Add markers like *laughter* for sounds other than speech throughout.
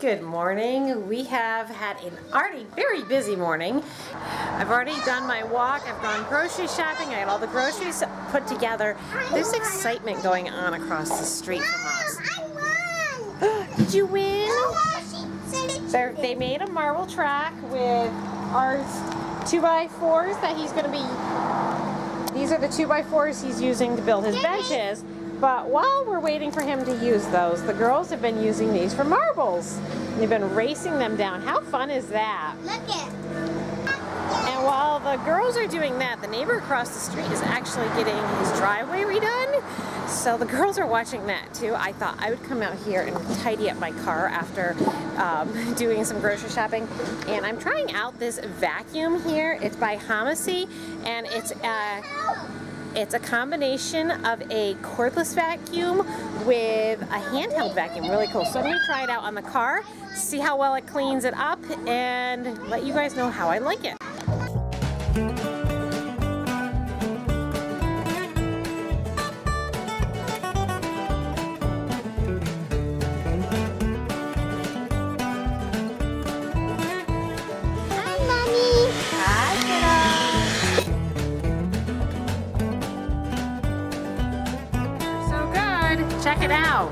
Good morning. We have had an already very busy morning. I've already done my walk. I've gone grocery shopping. I got all the groceries put together. There's excitement going on across the street from us. I *gasps* won! Did you win? They're, they made a marble track with our two by fours that he's going to be. These are the two by fours he's using to build his benches. But while we're waiting for him to use those, the girls have been using these for marbles. They've been racing them down. How fun is that? Look it. And while the girls are doing that, the neighbor across the street is actually getting his driveway redone. So the girls are watching that too. I thought I would come out here and tidy up my car after um, *laughs* doing some grocery shopping. And I'm trying out this vacuum here. It's by Homasy and it's uh, it's a combination of a cordless vacuum with a handheld vacuum. Really cool. So I'm going to try it out on the car, see how well it cleans it up, and let you guys know how I like it. It out.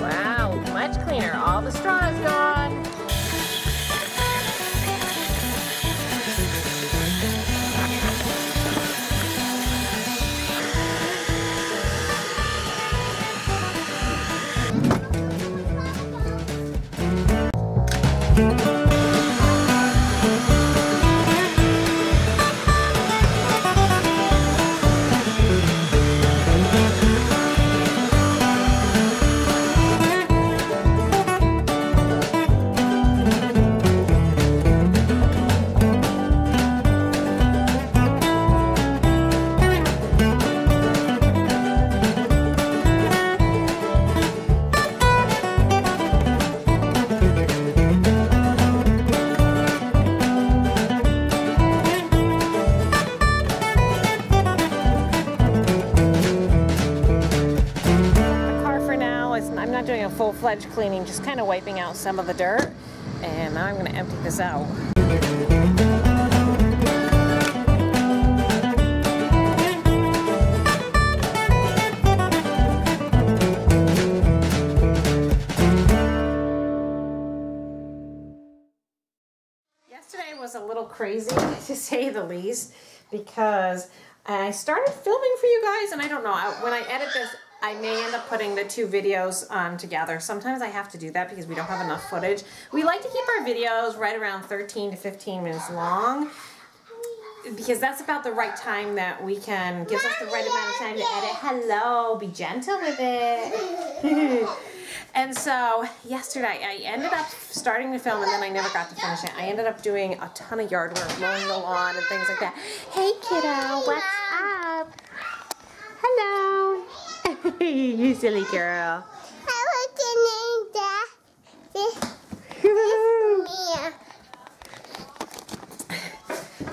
Wow, much cleaner. All the straw full-fledged cleaning, just kind of wiping out some of the dirt. And now I'm going to empty this out. Yesterday was a little crazy *laughs* to say the least because I started filming for you guys and I don't know, I, when I edit this, I may end up putting the two videos on together. Sometimes I have to do that because we don't have enough footage. We like to keep our videos right around 13 to 15 minutes long because that's about the right time that we can, gives us the right amount of time to edit. Hello, be gentle with it. *laughs* and so yesterday I ended up starting to film and then I never got to finish it. I ended up doing a ton of yard work, mowing the lawn and things like that. Hey kiddo, what's up? *laughs* You silly girl. I was in that.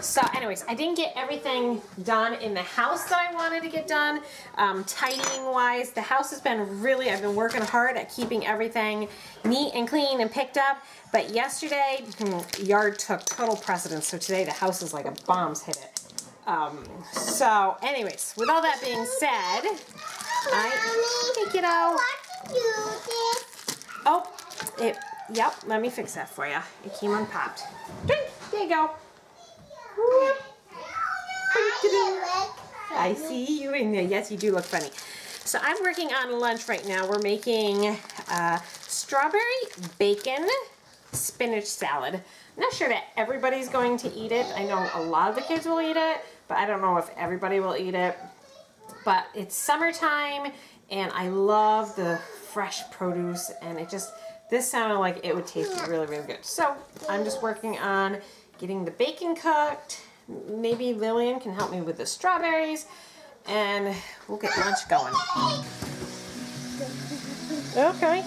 So anyways, I didn't get everything done in the house that I wanted to get done. Um, tidying wise, the house has been really, I've been working hard at keeping everything neat and clean and picked up. But yesterday, hmm, yard took total precedence. So today the house is like a bomb's hit it. Um, so anyways, with all that being said, I, hey kiddo. What to do this? Oh, it, yep, let me fix that for you. It came unpopped. There you go. I see you in there. Yes, you do look funny. So I'm working on lunch right now. We're making uh, strawberry bacon spinach salad. I'm not sure that everybody's going to eat it. I know a lot of the kids will eat it, but I don't know if everybody will eat it. But it's summertime and I love the fresh produce and it just, this sounded like it would taste really, really good. So I'm just working on getting the bacon cooked. Maybe Lillian can help me with the strawberries and we'll get lunch going. Okay.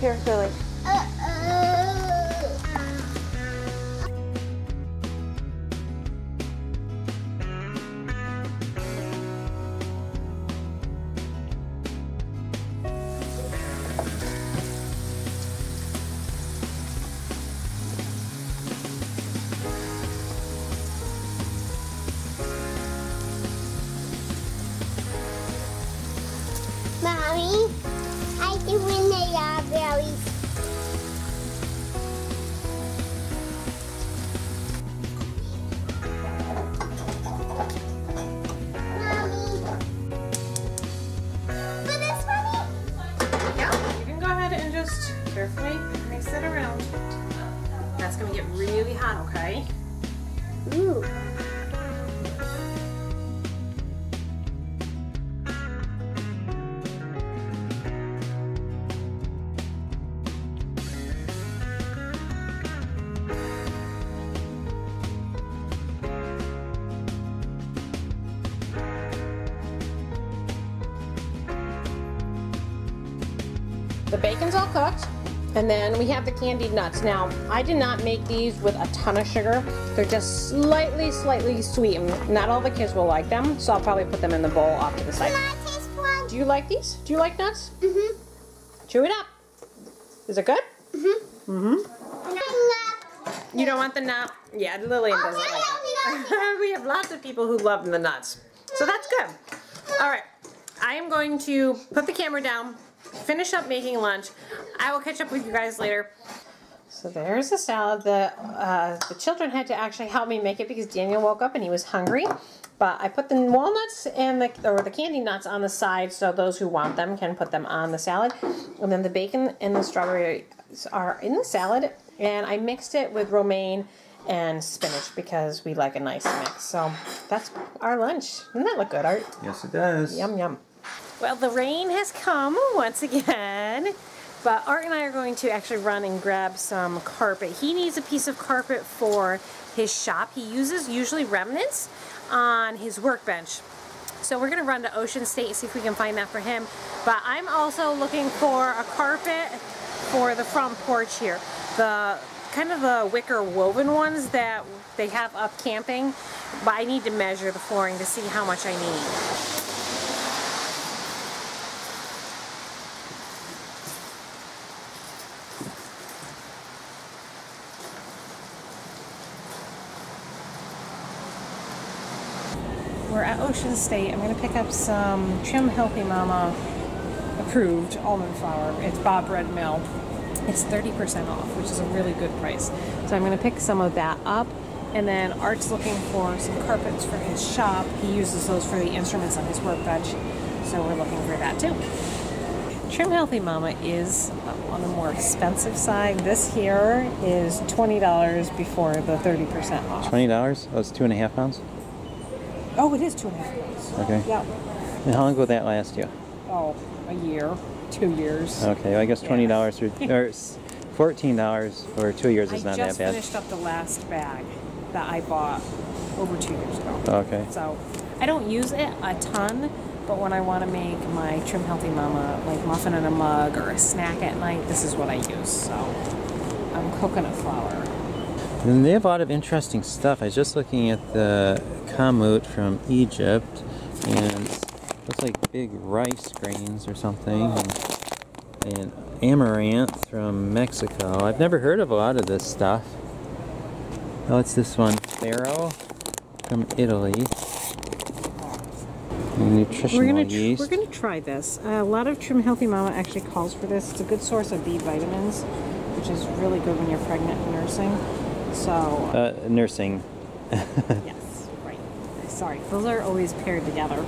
Here, Lily. Uh-oh. Mommy, hot, okay? Ooh. The bacon's all cooked. And then we have the candied nuts. Now, I did not make these with a ton of sugar. They're just slightly, slightly sweet. And not all the kids will like them, so I'll probably put them in the bowl off to the side. Can I taste one? Do you like these? Do you like nuts? Mm-hmm. Chew it up. Is it good? Mm-hmm. Mm-hmm. You don't want the nut? Yeah, Lillian doesn't like it. *laughs* we have lots of people who love the nuts. So that's good. All right. I am going to put the camera down, finish up making lunch. I will catch up with you guys later. So there's the salad. The uh, the children had to actually help me make it because Daniel woke up and he was hungry. But I put the walnuts and the or the candy nuts on the side so those who want them can put them on the salad. And then the bacon and the strawberries are in the salad. And I mixed it with romaine and spinach because we like a nice mix. So that's our lunch. Doesn't that look good, Art? Yes, it does. Yum yum. Well, the rain has come once again, but Art and I are going to actually run and grab some carpet. He needs a piece of carpet for his shop. He uses usually remnants on his workbench. So we're gonna run to Ocean State and see if we can find that for him. But I'm also looking for a carpet for the front porch here. The kind of the wicker woven ones that they have up camping, but I need to measure the flooring to see how much I need. Ocean State. I'm going to pick up some Trim Healthy Mama approved almond flour. It's Bob Red Mill. It's 30% off, which is a really good price. So I'm going to pick some of that up. And then Art's looking for some carpets for his shop. He uses those for the instruments on his workbench. So we're looking for that too. Trim Healthy Mama is uh, on the more expensive side. This here is $20 before the 30% off. Twenty dollars. Oh, it's two and a half pounds. Oh, it is two and a half pounds. Okay. Yeah. And how long will that last you? Oh, a year, two years. Okay, well, I guess twenty dollars *laughs* or or fourteen dollars for two years is I not that bad. I just finished up the last bag that I bought over two years ago. Okay. So I don't use it a ton, but when I want to make my Trim Healthy Mama like muffin in a mug or a snack at night, this is what I use. So I'm coconut flour. And they have a lot of interesting stuff. I was just looking at the kamut from Egypt, and looks like big rice grains or something, and, and amaranth from Mexico. I've never heard of a lot of this stuff. Oh, it's this one, farro from Italy. Nutritional We're gonna yeast. we're gonna try this. Uh, a lot of Trim Healthy Mama actually calls for this. It's a good source of B vitamins, which is really good when you're pregnant and nursing. So uh, nursing. *laughs* Yes, right. Sorry, those are always paired together.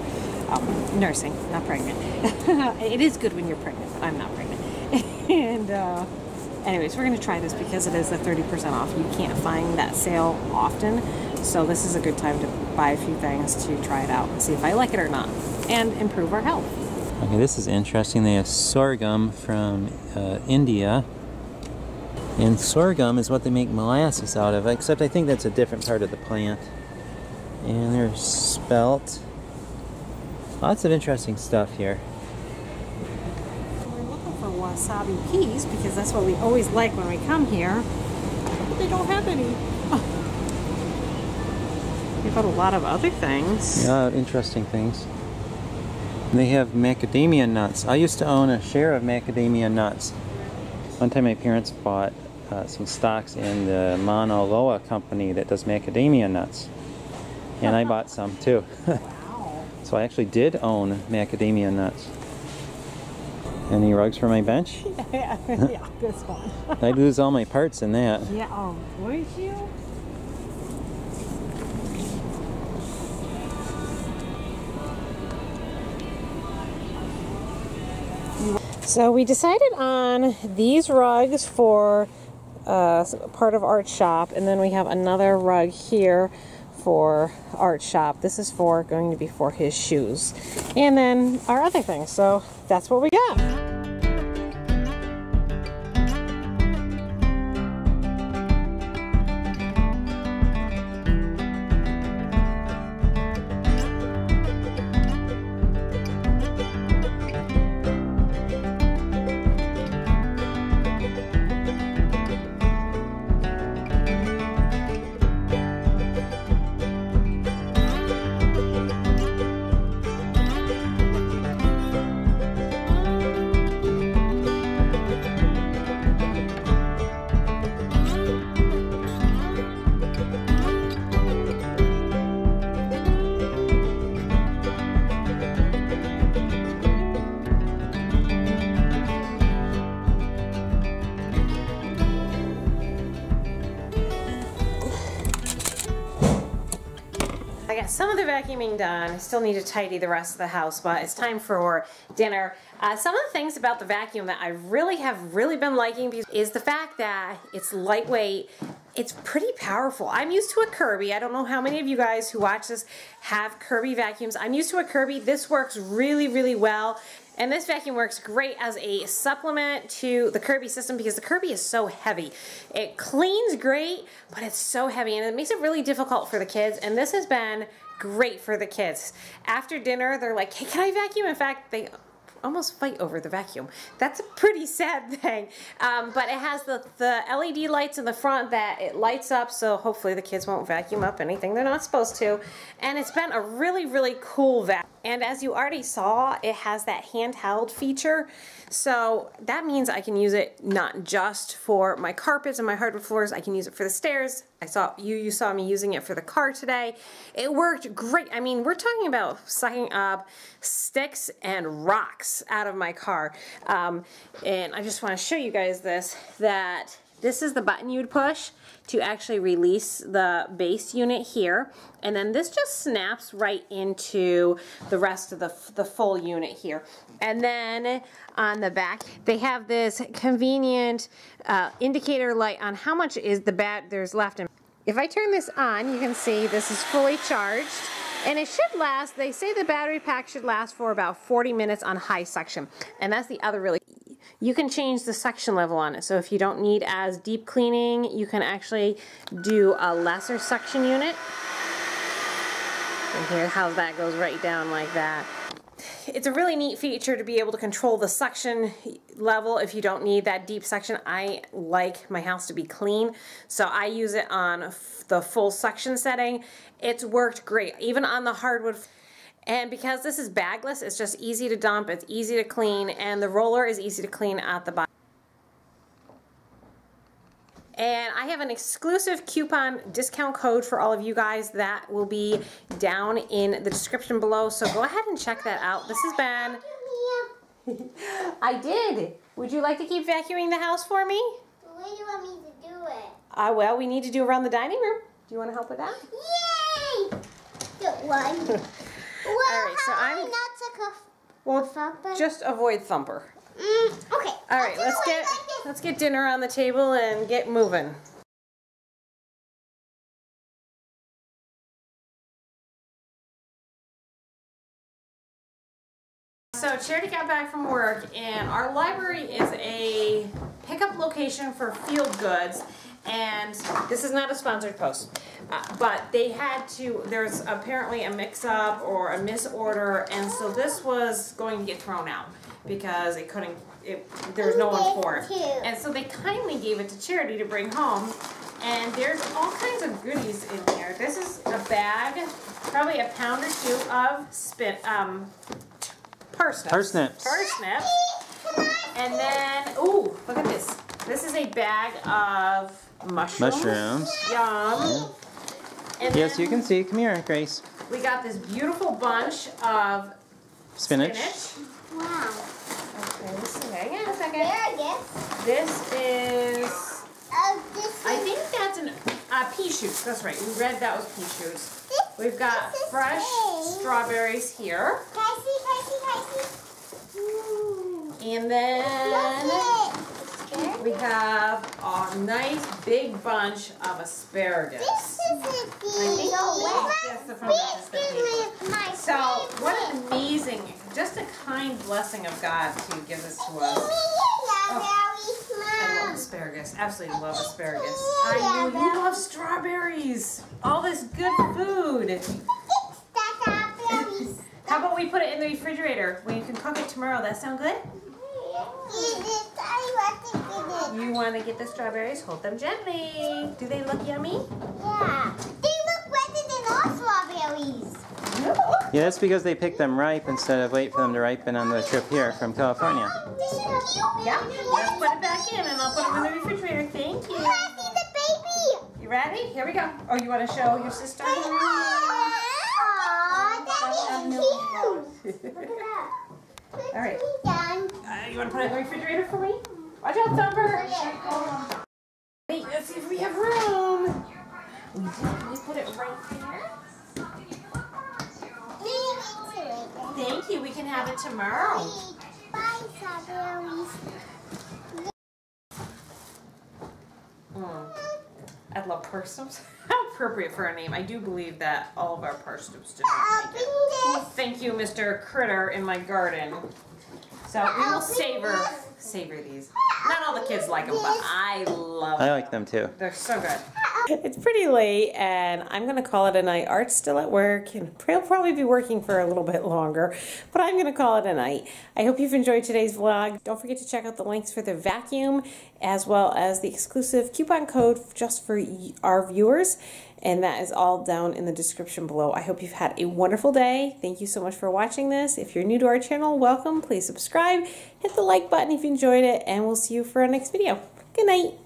Um, nursing, not pregnant. *laughs* it is good when you're pregnant, but I'm not pregnant. *laughs* and, uh, anyways, we're going to try this because it is a 30% off. You can't find that sale often, so this is a good time to buy a few things to try it out and see if I like it or not, and improve our health. Okay, this is interesting. They have sorghum from uh, India. And sorghum is what they make molasses out of, except I think that's a different part of the plant. And there's spelt. Lots of interesting stuff here. We're looking for wasabi peas because that's what we always like when we come here, but they don't have any. *laughs* They've got a lot of other things. Yeah, interesting things. They have macadamia nuts. I used to own a share of macadamia nuts. One time my parents bought uh, some stocks in the Mauna Loa company that does macadamia nuts. And I bought some too. Wow. *laughs* so I actually did own macadamia nuts. Any rugs for my bench? yeah, *laughs* yeah, this one. *laughs* I'd lose all my parts in that. Yeah, oh, would you? So we decided on these rugs for uh, part of art shop, and then we have another rug here for art shop. This is for going to be for his shoes, and then our other things. So that's what we got. I got some of the vacuuming done. I still need to tidy the rest of the house, but it's time for dinner. Uh, some of the things about the vacuum that I really have really been liking is the fact that it's lightweight. It's pretty powerful. I'm used to a Kirby. I don't know how many of you guys who watch this have Kirby vacuums. I'm used to a Kirby. This works really, really well. And this vacuum works great as a supplement to the Kirby system because the Kirby is so heavy. It cleans great, but it's so heavy and it makes it really difficult for the kids. And this has been great for the kids. After dinner, they're like, hey, can I vacuum? In fact, they almost fight over the vacuum. That's a pretty sad *laughs* thing. Um, but it has the, the LED lights in the front that it lights up, so hopefully the kids won't vacuum up anything they're not supposed to. And it's been a really, really cool vacuum. And as you already saw, it has that handheld feature. So that means I can use it not just for my carpets and my hardwood floors, I can use it for the stairs. I saw you you saw me using it for the car today. It worked great. I mean, we're talking about sucking up sticks and rocks out of my car. Um, and I just want to show you guys this, that this is the button you'd push to actually release the base unit here. And then this just snaps right into the rest of the, the full unit here. And then on the back, they have this convenient uh, indicator light on how much is the bat there's left. In. If I turn this on, you can see this is fully charged. And it should last, they say the battery pack should last for about 40 minutes on high suction. And that's the other really you can change the suction level on it. So if you don't need as deep cleaning, you can actually do a lesser suction unit. And here how that goes right down like that. It's a really neat feature to be able to control the suction level if you don't need that deep suction. I like my house to be clean, so I use it on the full suction setting. It's worked great, even on the hardwood and because this is bagless, it's just easy to dump, it's easy to clean, and the roller is easy to clean at the bottom. And I have an exclusive coupon discount code for all of you guys that will be down in the description below. So go ahead and check that out. This has been... *laughs* I did. Would you like to keep vacuuming the house for me? Where do you want me to do it? Uh, well, we need to do around the dining room. Do you want to help with that? Yay! Good one. *laughs* Well, All right, so I'm not suck well, thumper? just avoid thumper. Mm, okay. All right, let's get let's get dinner on the table and get moving. So Charity got back from work and our library is a pickup location for field goods and this is not a sponsored post, uh, but they had to, there's apparently a mix-up or a misorder, and so this was going to get thrown out because it couldn't, it, there's no one for it. And so they kindly gave it to Charity to bring home, and there's all kinds of goodies in here. This is a bag, probably a pound or two of spin, um, parsnips. Parsnips. Parsnips. And then, ooh, look at this. This is a bag of mushrooms. Mushrooms. Yum. And Yes, you can see. Come here, Grace. We got this beautiful bunch of Spinach. spinach. Wow. Okay, this this? This is, Oh, this I think that's an, uh, pea shoots. That's right. We read that was pea shoots. this- We've got fresh strawberries here. Can I see? Can I see? Can I see? Ooh. And then we have a nice big bunch of This asparagus. is a I think. Yes, the front is the is my So what an amazing, just a kind blessing of God to give this to us. Give me your berries, I love asparagus. Absolutely love asparagus. I know you love strawberries. All this good food. That's our berries. How about we put it in the refrigerator you can cook it tomorrow? That sound good? Eat it. I want to eat it. You want to get the strawberries? Hold them gently. Do they look yummy? Yeah. They look better than all strawberries. Yeah, that's because they picked them ripe instead of wait for them to ripen on the trip here from California. This is cute. Yeah. Let's put it back in and I'll put them in the refrigerator. Thank you. Can I see the baby? You ready? Here we go. Oh, you want to show your sister? Aw, that is cute. Look at that. *laughs* All right. Done. Uh, you want to put it in the refrigerator for me? Watch out, Thumper. Wait, let's see if we have room. We do. Can we put it right there? Have it tomorrow. Bye, strawberries. Mm. I love parsnips. *laughs* How appropriate for a name. I do believe that all of our parsnips do not make it. Thank you, Mr. Critter in my garden. So we will savor savor these. Not all the kids like them, but I love them. I them. like them too. They're so good. It's pretty late, and I'm going to call it a night. Art's still at work, and he'll probably be working for a little bit longer, but I'm going to call it a night. I hope you've enjoyed today's vlog. Don't forget to check out the links for the vacuum, as well as the exclusive coupon code just for our viewers, and that is all down in the description below. I hope you've had a wonderful day. Thank you so much for watching this. If you're new to our channel, welcome. Please subscribe, hit the like button if you enjoyed it, and we'll see you for our next video. Good night.